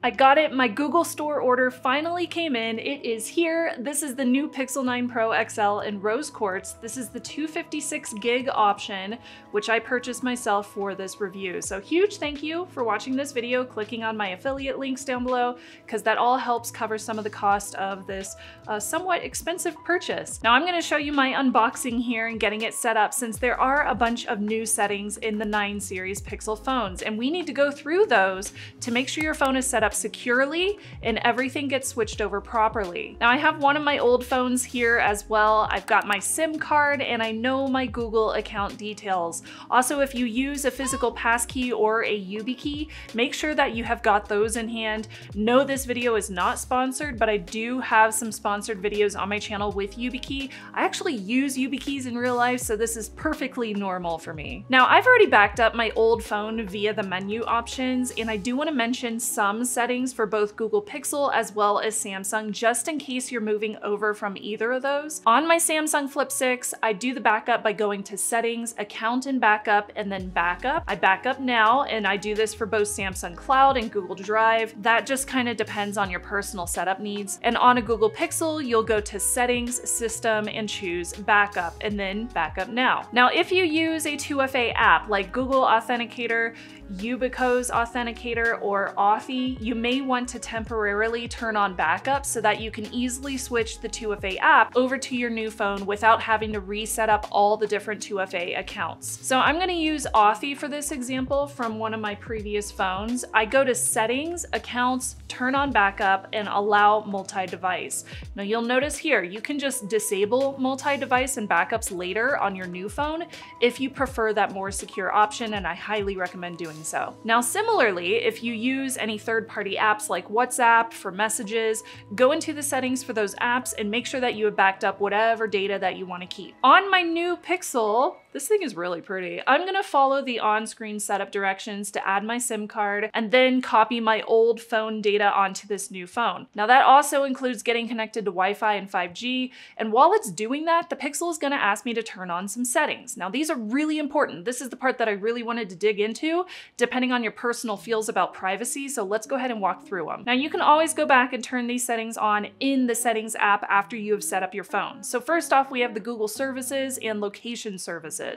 I got it, my Google Store order finally came in. It is here. This is the new Pixel 9 Pro XL in rose quartz. This is the 256 gig option, which I purchased myself for this review. So huge thank you for watching this video, clicking on my affiliate links down below, because that all helps cover some of the cost of this uh, somewhat expensive purchase. Now I'm gonna show you my unboxing here and getting it set up since there are a bunch of new settings in the 9 series Pixel phones, and we need to go through those to make sure your phone is set up up securely and everything gets switched over properly. Now I have one of my old phones here as well. I've got my SIM card and I know my Google account details. Also, if you use a physical passkey or a YubiKey, make sure that you have got those in hand. No, this video is not sponsored, but I do have some sponsored videos on my channel with YubiKey. I actually use YubiKeys in real life, so this is perfectly normal for me. Now, I've already backed up my old phone via the menu options, and I do want to mention some settings for both Google Pixel as well as Samsung, just in case you're moving over from either of those. On my Samsung Flip 6, I do the backup by going to settings, account and backup, and then backup. I backup now, and I do this for both Samsung Cloud and Google Drive. That just kind of depends on your personal setup needs. And on a Google Pixel, you'll go to settings, system, and choose backup, and then backup now. Now, if you use a 2FA app like Google Authenticator, Yubico's Authenticator, or Authy, you may want to temporarily turn on backup so that you can easily switch the 2FA app over to your new phone without having to reset up all the different 2FA accounts. So I'm gonna use Authy for this example from one of my previous phones. I go to settings, accounts, turn on backup, and allow multi-device. Now you'll notice here, you can just disable multi-device and backups later on your new phone if you prefer that more secure option, and I highly recommend doing so. Now similarly, if you use any third-party apps like WhatsApp for messages, go into the settings for those apps and make sure that you have backed up whatever data that you want to keep. On my new Pixel, this thing is really pretty. I'm gonna follow the on-screen setup directions to add my SIM card and then copy my old phone data onto this new phone. Now that also includes getting connected to Wi-Fi and 5G, and while it's doing that, the Pixel is gonna ask me to turn on some settings. Now these are really important. This is the part that I really wanted to dig into, depending on your personal feels about privacy, so let's go ahead and walk through them. Now you can always go back and turn these settings on in the settings app after you have set up your phone. So first off, we have the Google services and location services.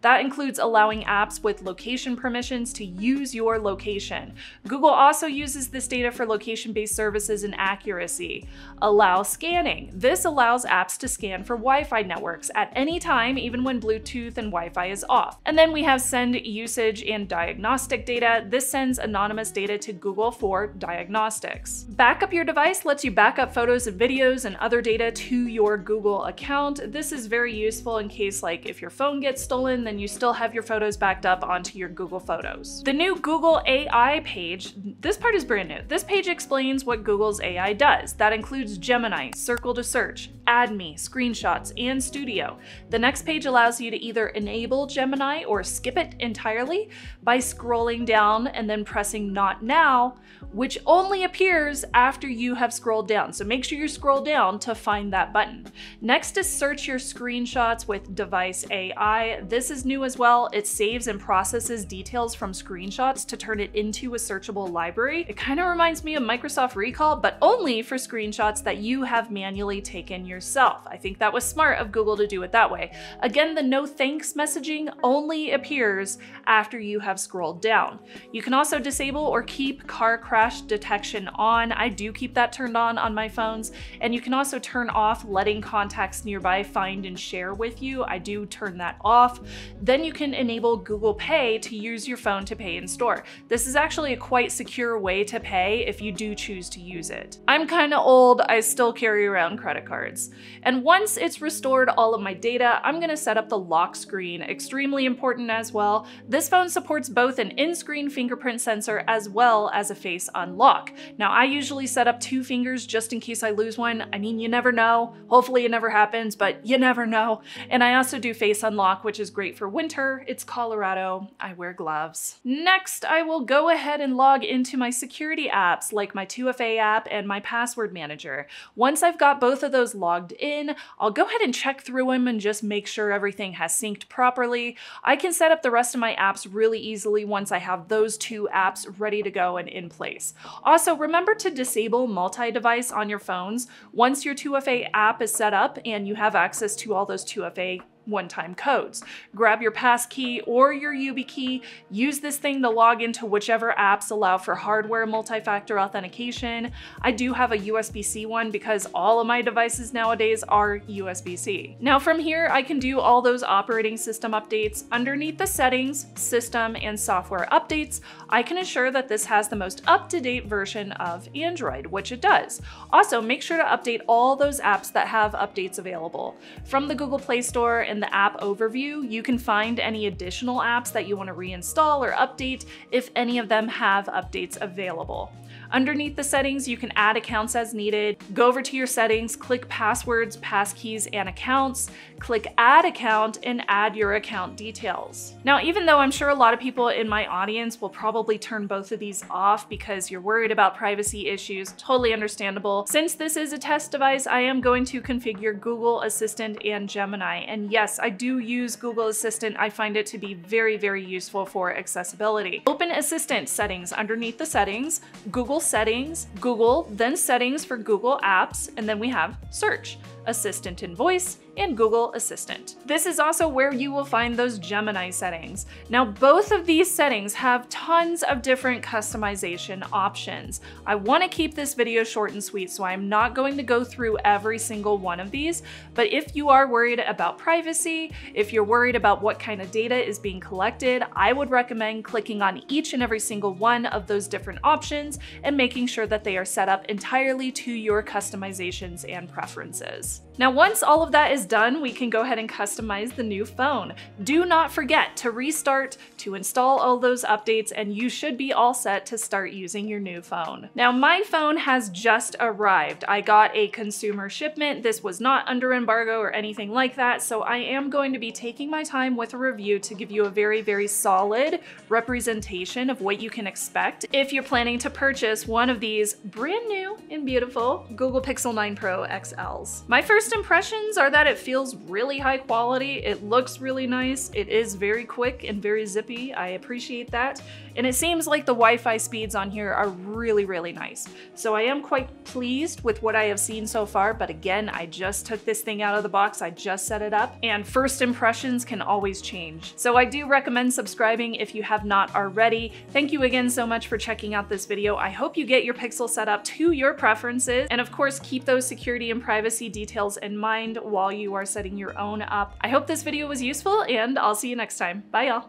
That includes allowing apps with location permissions to use your location. Google also uses this data for location-based services and accuracy. Allow scanning. This allows apps to scan for Wi-Fi networks at any time, even when Bluetooth and Wi-Fi is off. And then we have send usage and diagnostic data. This sends anonymous data to Google for diagnostics. Backup your device lets you back up photos and videos and other data to your Google account. This is very useful in case like if your phone gets stolen, then you still have your photos backed up onto your Google Photos. The new Google AI page, this part is brand new. This page explains what Google's AI does. That includes Gemini, Circle to Search, Add Me, Screenshots, and Studio. The next page allows you to either enable Gemini or skip it entirely by scrolling down and then pressing Not Now, which only appears after you have scrolled down. So make sure you scroll down to find that button. Next is search your screenshots with Device AI. This is new as well. It saves and processes details from screenshots to turn it into a searchable library. It kind of reminds me of Microsoft Recall, but only for screenshots that you have manually taken yourself. I think that was smart of Google to do it that way. Again, the no thanks messaging only appears after you have scrolled down. You can also disable or keep car crash detection on. I do keep that turned on on my phones. And you can also turn off letting contacts nearby find and share with you. I do turn that off. Then you can enable Google Pay to use your phone to pay in store. This is actually a quite secure way to pay if you do choose to use it. I'm kind of old, I still carry around credit cards. And once it's restored all of my data, I'm gonna set up the lock screen, extremely important as well. This phone supports both an in-screen fingerprint sensor as well as a face unlock. Now I usually set up two fingers just in case I lose one. I mean, you never know. Hopefully it never happens, but you never know. And I also do face unlock, which is great for winter. It's Colorado. I wear gloves. Next, I will go ahead and log into my security apps like my 2FA app and my password manager. Once I've got both of those logged logged in, I'll go ahead and check through them and just make sure everything has synced properly. I can set up the rest of my apps really easily once I have those two apps ready to go and in place. Also, remember to disable multi-device on your phones. Once your 2FA app is set up and you have access to all those 2FA one-time codes. Grab your passkey or your YubiKey, use this thing to log into whichever apps allow for hardware multi-factor authentication. I do have a USB-C one because all of my devices nowadays are USB-C. Now from here, I can do all those operating system updates. Underneath the settings, system, and software updates, I can ensure that this has the most up-to-date version of Android, which it does. Also, make sure to update all those apps that have updates available. From the Google Play Store in the app overview, you can find any additional apps that you want to reinstall or update if any of them have updates available. Underneath the settings, you can add accounts as needed. Go over to your settings, click passwords, passkeys, and accounts, click add account, and add your account details. Now, even though I'm sure a lot of people in my audience will probably turn both of these off because you're worried about privacy issues, totally understandable. Since this is a test device, I am going to configure Google Assistant and Gemini. And yes, I do use Google Assistant. I find it to be very, very useful for accessibility. Open Assistant settings underneath the settings, Google settings, Google, then settings for Google Apps, and then we have search, Assistant in voice, and Google Assistant. This is also where you will find those Gemini settings. Now, both of these settings have tons of different customization options. I wanna keep this video short and sweet, so I'm not going to go through every single one of these, but if you are worried about privacy, if you're worried about what kind of data is being collected, I would recommend clicking on each and every single one of those different options and making sure that they are set up entirely to your customizations and preferences. Yes. Now, once all of that is done, we can go ahead and customize the new phone. Do not forget to restart, to install all those updates, and you should be all set to start using your new phone. Now, my phone has just arrived. I got a consumer shipment. This was not under embargo or anything like that, so I am going to be taking my time with a review to give you a very, very solid representation of what you can expect if you're planning to purchase one of these brand new and beautiful Google Pixel 9 Pro XLs. My first impressions are that it it feels really high quality. It looks really nice. It is very quick and very zippy. I appreciate that. And it seems like the Wi-Fi speeds on here are really, really nice. So I am quite pleased with what I have seen so far, but again, I just took this thing out of the box, I just set it up, and first impressions can always change. So I do recommend subscribing if you have not already. Thank you again so much for checking out this video. I hope you get your Pixel set up to your preferences, and of course, keep those security and privacy details in mind while you you are setting your own up. I hope this video was useful and I'll see you next time. Bye y'all.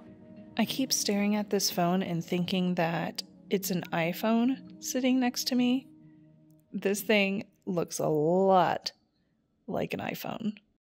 I keep staring at this phone and thinking that it's an iPhone sitting next to me. This thing looks a lot like an iPhone.